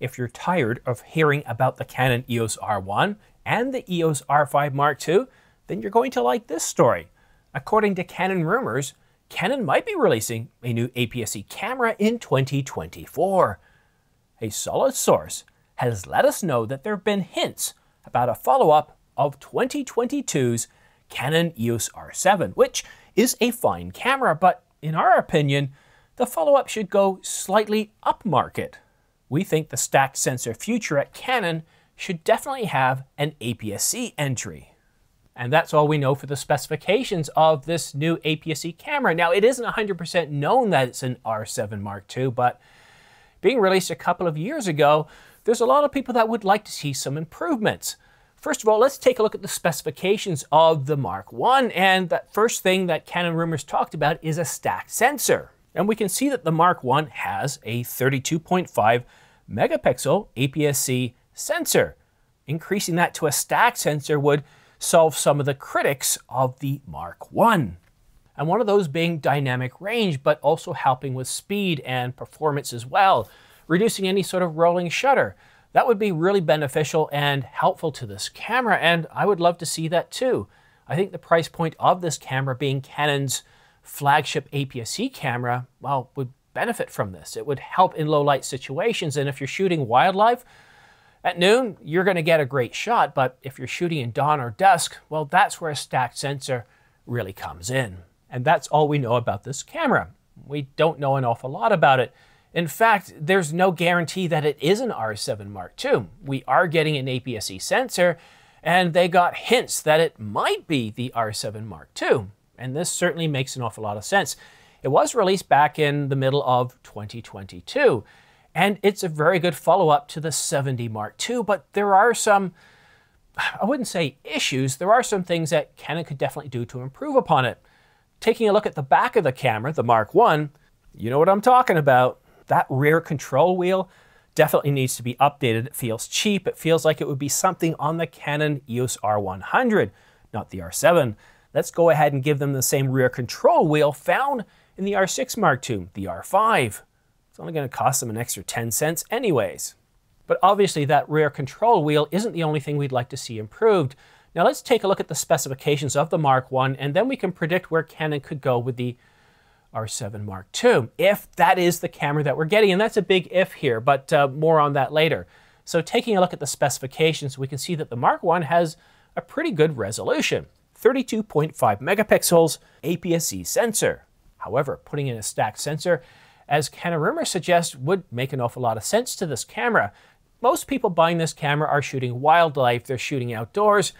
If you're tired of hearing about the Canon EOS R1 and the EOS R5 Mark II, then you're going to like this story. According to Canon rumors, Canon might be releasing a new APS-C camera in 2024. A solid source has let us know that there have been hints about a follow-up of 2022's Canon EOS R7, which is a fine camera, but in our opinion, the follow-up should go slightly upmarket. We think the stacked sensor future at Canon should definitely have an APS-C entry. And that's all we know for the specifications of this new APS-C camera. Now, it isn't 100% known that it's an R7 Mark II, but being released a couple of years ago, there's a lot of people that would like to see some improvements. First of all, let's take a look at the specifications of the Mark I. And that first thing that Canon Rumors talked about is a stacked sensor. And we can see that the Mark I has a 32.5 megapixel APS-C sensor. Increasing that to a stacked sensor would solve some of the critics of the Mark I. And one of those being dynamic range, but also helping with speed and performance as well, reducing any sort of rolling shutter. That would be really beneficial and helpful to this camera, and I would love to see that too. I think the price point of this camera being Canon's flagship APS-C camera, well, would benefit from this. It would help in low light situations, and if you're shooting wildlife, at noon, you're going to get a great shot, but if you're shooting in dawn or dusk, well, that's where a stacked sensor really comes in. And that's all we know about this camera. We don't know an awful lot about it. In fact, there's no guarantee that it is an R7 Mark II. We are getting an APS-C sensor, and they got hints that it might be the R7 Mark II. And this certainly makes an awful lot of sense. It was released back in the middle of 2022, and it's a very good follow-up to the 7D Mark II, but there are some, I wouldn't say issues, there are some things that Canon could definitely do to improve upon it. Taking a look at the back of the camera, the Mark I, you know what I'm talking about. That rear control wheel definitely needs to be updated. It feels cheap. It feels like it would be something on the Canon EOS R100, not the R7. Let's go ahead and give them the same rear control wheel found in the R6 Mark II, the R5. It's only going to cost them an extra 10 cents anyways. But obviously that rear control wheel isn't the only thing we'd like to see improved. Now let's take a look at the specifications of the Mark I and then we can predict where Canon could go with the R7 Mark II, if that is the camera that we're getting. And that's a big if here, but uh, more on that later. So taking a look at the specifications, we can see that the Mark I has a pretty good resolution. 32.5 megapixels APS-C sensor. However, putting in a stacked sensor, as Canon Rumor suggests, would make an awful lot of sense to this camera. Most people buying this camera are shooting wildlife, they're shooting outdoors,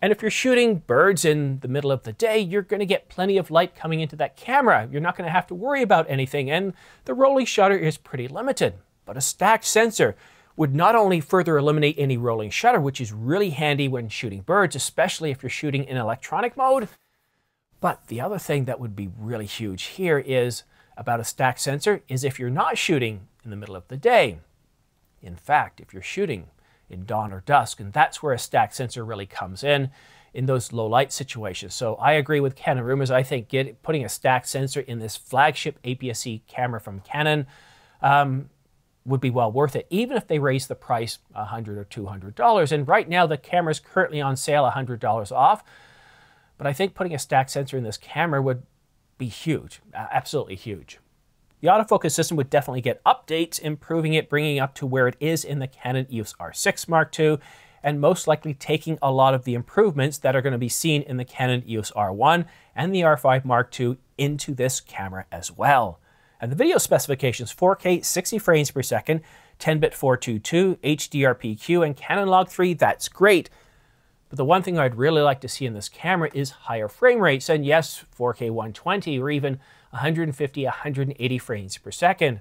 and if you're shooting birds in the middle of the day, you're going to get plenty of light coming into that camera. You're not going to have to worry about anything, and the rolling shutter is pretty limited. But a stacked sensor would not only further eliminate any rolling shutter, which is really handy when shooting birds, especially if you're shooting in electronic mode, but the other thing that would be really huge here is about a stacked sensor is if you're not shooting in the middle of the day. In fact, if you're shooting in dawn or dusk. And that's where a stack sensor really comes in, in those low light situations. So I agree with Canon Rumors. I think get, putting a stack sensor in this flagship APS-C camera from Canon um, would be well worth it, even if they raise the price 100 or $200. And right now, the camera is currently on sale $100 off. But I think putting a stack sensor in this camera would be huge, absolutely huge. The autofocus system would definitely get updates, improving it, bringing it up to where it is in the Canon EOS R6 Mark II, and most likely taking a lot of the improvements that are going to be seen in the Canon EOS R1 and the R5 Mark II into this camera as well. And the video specifications 4K 60 frames per second, 10-bit 422, HDRPQ, and Canon Log 3, that's great. But the one thing I'd really like to see in this camera is higher frame rates, and yes, 4K 120 or even 150, 180 frames per second.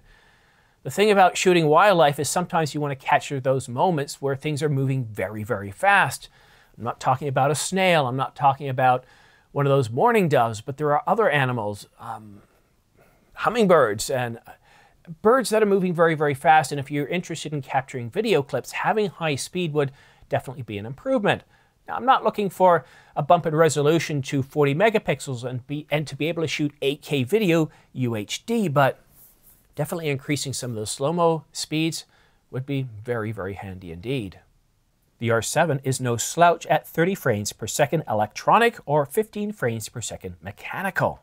The thing about shooting wildlife is sometimes you want to capture those moments where things are moving very, very fast. I'm not talking about a snail, I'm not talking about one of those mourning doves, but there are other animals, um, hummingbirds, and birds that are moving very, very fast. And if you're interested in capturing video clips, having high speed would definitely be an improvement. Now, I'm not looking for a bump in resolution to 40 megapixels and, be, and to be able to shoot 8K video UHD, but definitely increasing some of those slow-mo speeds would be very, very handy indeed. The R7 is no slouch at 30 frames per second electronic or 15 frames per second mechanical.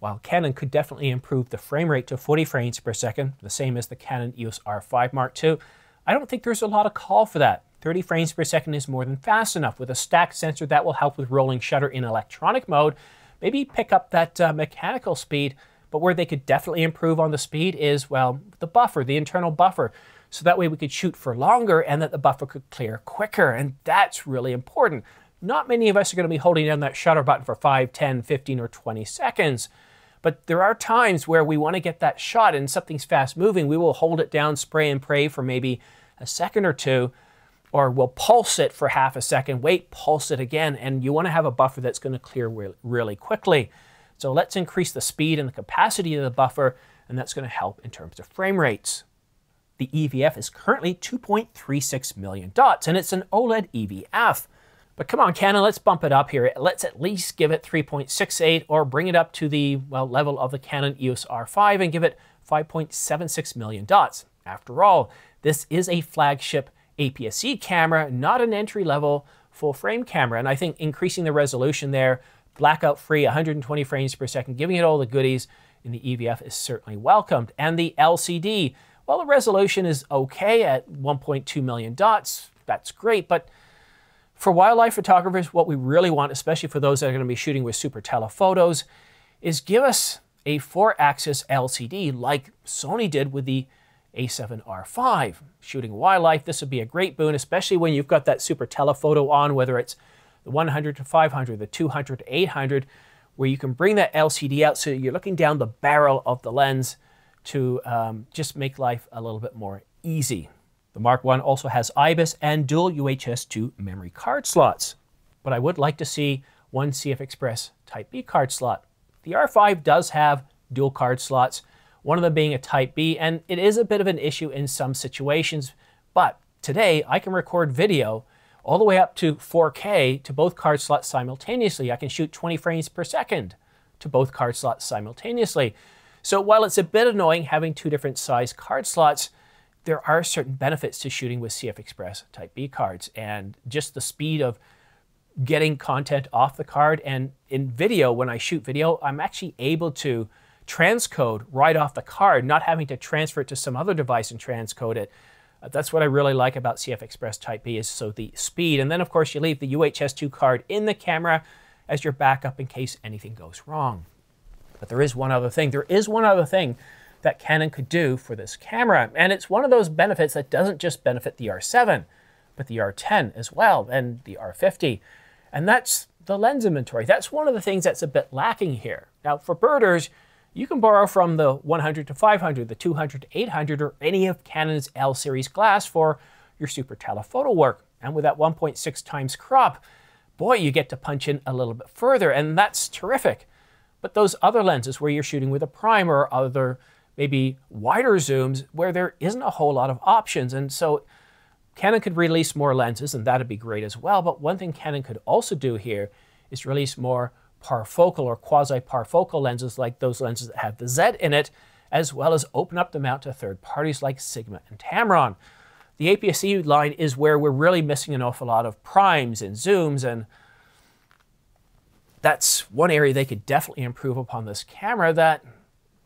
While Canon could definitely improve the frame rate to 40 frames per second, the same as the Canon EOS R5 Mark II, I don't think there's a lot of call for that. 30 frames per second is more than fast enough. With a stacked sensor that will help with rolling shutter in electronic mode, maybe pick up that uh, mechanical speed, but where they could definitely improve on the speed is, well, the buffer, the internal buffer. So that way we could shoot for longer and that the buffer could clear quicker. And that's really important. Not many of us are going to be holding down that shutter button for 5, 10, 15, or 20 seconds. But there are times where we want to get that shot and something's fast moving. We will hold it down, spray and pray for maybe a second or two, or we'll pulse it for half a second, wait, pulse it again, and you want to have a buffer that's going to clear really quickly. So let's increase the speed and the capacity of the buffer, and that's going to help in terms of frame rates. The EVF is currently 2.36 million dots, and it's an OLED EVF. But come on, Canon, let's bump it up here. Let's at least give it 3.68 or bring it up to the well, level of the Canon EOS R5 and give it 5.76 million dots. After all, this is a flagship APS-C camera, not an entry-level full-frame camera. And I think increasing the resolution there, blackout free, 120 frames per second, giving it all the goodies in the EVF is certainly welcomed. And the LCD, well, the resolution is okay at 1.2 million dots. That's great, but for wildlife photographers, what we really want, especially for those that are going to be shooting with super telephotos, is give us a four-axis LCD like Sony did with the a7R5. Shooting wildlife, this would be a great boon, especially when you've got that super telephoto on, whether it's the 100 to 500, the 200 to 800, where you can bring that LCD out so you're looking down the barrel of the lens to um, just make life a little bit more easy. The Mark I also has IBIS and dual UHS-2 memory card slots. But I would like to see one CF Express Type B card slot. The R5 does have dual card slots, one of them being a Type B, and it is a bit of an issue in some situations. But today, I can record video all the way up to 4K to both card slots simultaneously. I can shoot 20 frames per second to both card slots simultaneously. So while it's a bit annoying having two different size card slots, there are certain benefits to shooting with CF Express Type B cards and just the speed of getting content off the card. And in video, when I shoot video, I'm actually able to transcode right off the card, not having to transfer it to some other device and transcode it. That's what I really like about CF Express Type B is so the speed. And then of course you leave the UHS-2 card in the camera as your backup in case anything goes wrong. But there is one other thing. There is one other thing that Canon could do for this camera. And it's one of those benefits that doesn't just benefit the R7, but the R10 as well, and the R50. And that's the lens inventory. That's one of the things that's a bit lacking here. Now, for birders, you can borrow from the 100 to 500, the 200 to 800, or any of Canon's L series glass for your super telephoto work. And with that 1.6 times crop, boy, you get to punch in a little bit further, and that's terrific. But those other lenses where you're shooting with a primer or other maybe wider zooms where there isn't a whole lot of options. And so Canon could release more lenses and that'd be great as well. But one thing Canon could also do here is release more parfocal or quasi-parfocal lenses like those lenses that have the Z in it, as well as open up the mount to third parties like Sigma and Tamron. The APS-C line is where we're really missing an awful lot of primes and zooms and that's one area they could definitely improve upon this camera that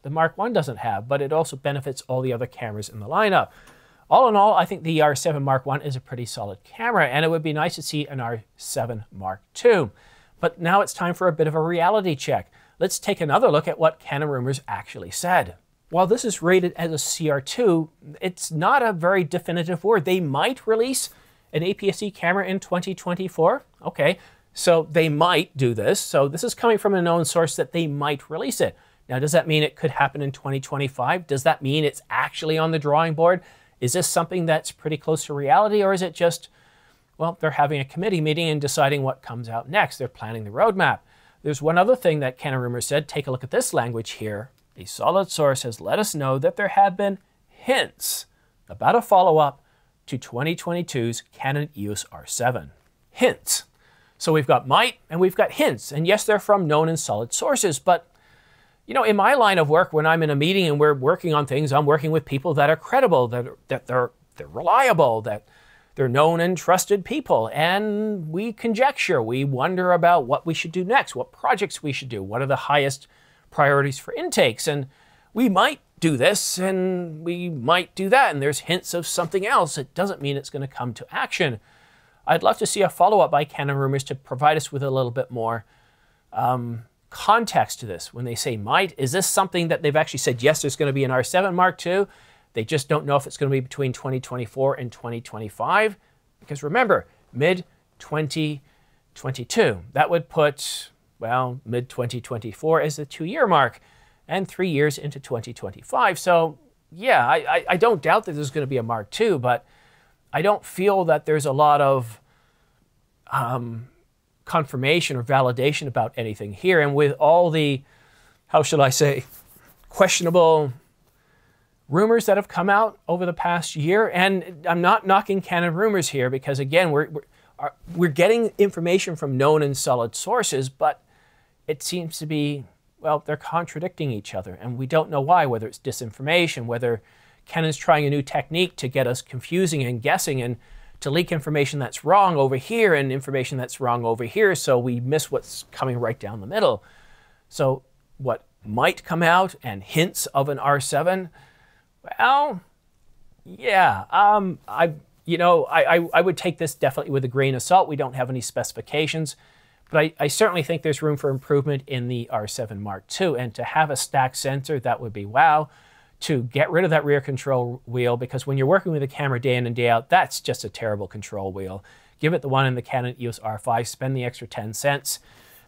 the Mark I doesn't have, but it also benefits all the other cameras in the lineup. All in all, I think the R7 Mark I is a pretty solid camera, and it would be nice to see an R7 Mark II. But now it's time for a bit of a reality check. Let's take another look at what Canon Rumors actually said. While this is rated as a CR2, it's not a very definitive word. They might release an APS-C camera in 2024. Okay, so they might do this. So this is coming from a known source that they might release it. Now, does that mean it could happen in 2025? Does that mean it's actually on the drawing board? Is this something that's pretty close to reality, or is it just, well, they're having a committee meeting and deciding what comes out next? They're planning the roadmap. There's one other thing that Canon Rumor said. Take a look at this language here. A solid source has let us know that there have been hints about a follow up to 2022's Canon EOS R7. Hints. So we've got might and we've got hints. And yes, they're from known and solid sources, but you know, in my line of work, when I'm in a meeting and we're working on things, I'm working with people that are credible, that that they're they're reliable, that they're known and trusted people. And we conjecture, we wonder about what we should do next, what projects we should do, what are the highest priorities for intakes. And we might do this and we might do that. And there's hints of something else. It doesn't mean it's going to come to action. I'd love to see a follow up by Canon Rumors to provide us with a little bit more um, context to this. When they say might, is this something that they've actually said, yes, there's going to be an R7 Mark II? They just don't know if it's going to be between 2024 and 2025. Because remember, mid 2022. That would put, well, mid 2024 as the two year mark and three years into 2025. So, yeah, I, I don't doubt that there's going to be a Mark II, but I don't feel that there's a lot of um, confirmation or validation about anything here. And with all the, how should I say, questionable rumors that have come out over the past year, and I'm not knocking Canon rumors here because again, we're we're, are, we're getting information from known and solid sources, but it seems to be well, they're contradicting each other, and we don't know why. Whether it's disinformation, whether Canon's trying a new technique to get us confusing and guessing and to leak information that's wrong over here and information that's wrong over here, so we miss what's coming right down the middle. So what might come out and hints of an R7 well, yeah. Um, I, you know, I, I, I, would take this definitely with a grain of salt. We don't have any specifications, but I, I certainly think there's room for improvement in the R7 Mark II. And to have a stack sensor, that would be wow. To get rid of that rear control wheel, because when you're working with a camera day in and day out, that's just a terrible control wheel. Give it the one in the Canon EOS R5, spend the extra 10 cents.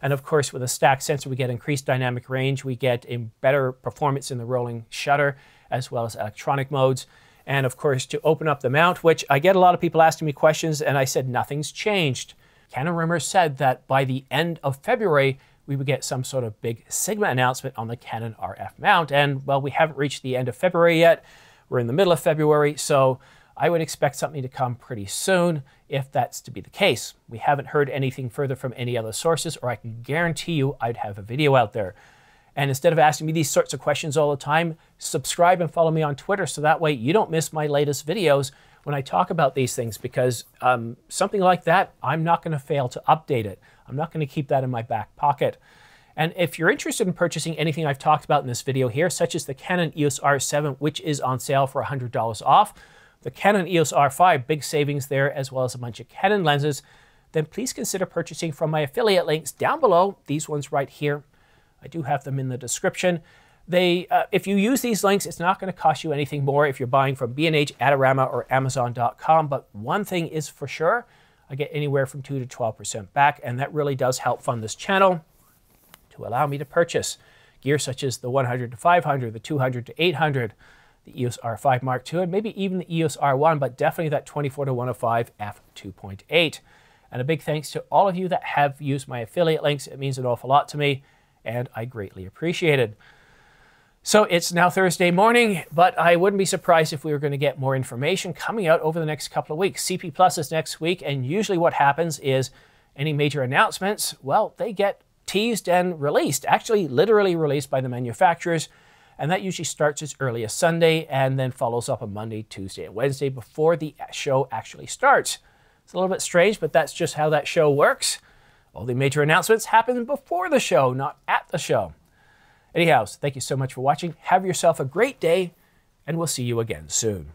And of course, with a stack sensor, we get increased dynamic range, we get a better performance in the rolling shutter, as well as electronic modes. And of course, to open up the mount, which I get a lot of people asking me questions, and I said nothing's changed. Canon Rumors said that by the end of February, we would get some sort of big Sigma announcement on the Canon RF mount. And well, we haven't reached the end of February yet. We're in the middle of February, so I would expect something to come pretty soon if that's to be the case. We haven't heard anything further from any other sources, or I can guarantee you I'd have a video out there. And instead of asking me these sorts of questions all the time, subscribe and follow me on Twitter so that way you don't miss my latest videos when I talk about these things because um, something like that, I'm not going to fail to update it. I'm not going to keep that in my back pocket. And if you're interested in purchasing anything I've talked about in this video here, such as the Canon EOS R7, which is on sale for $100 off, the Canon EOS R5, big savings there, as well as a bunch of Canon lenses, then please consider purchasing from my affiliate links down below, these ones right here, I do have them in the description. They, uh, if you use these links, it's not going to cost you anything more if you're buying from B&H, Adorama, or Amazon.com. But one thing is for sure, I get anywhere from 2 to 12% back, and that really does help fund this channel to allow me to purchase gear such as the 100 to 500, the 200 to 800, the EOS R5 Mark II, and maybe even the EOS R1, but definitely that 24 to 105 f2.8. And a big thanks to all of you that have used my affiliate links. It means an awful lot to me and I greatly appreciate it. So it's now Thursday morning, but I wouldn't be surprised if we were going to get more information coming out over the next couple of weeks. CP Plus is next week, and usually what happens is any major announcements, well, they get teased and released, actually literally released by the manufacturers, and that usually starts as early as Sunday and then follows up on Monday, Tuesday, and Wednesday before the show actually starts. It's a little bit strange, but that's just how that show works. All the major announcements happen before the show, not at the show. Anyhow, thank you so much for watching. Have yourself a great day, and we'll see you again soon.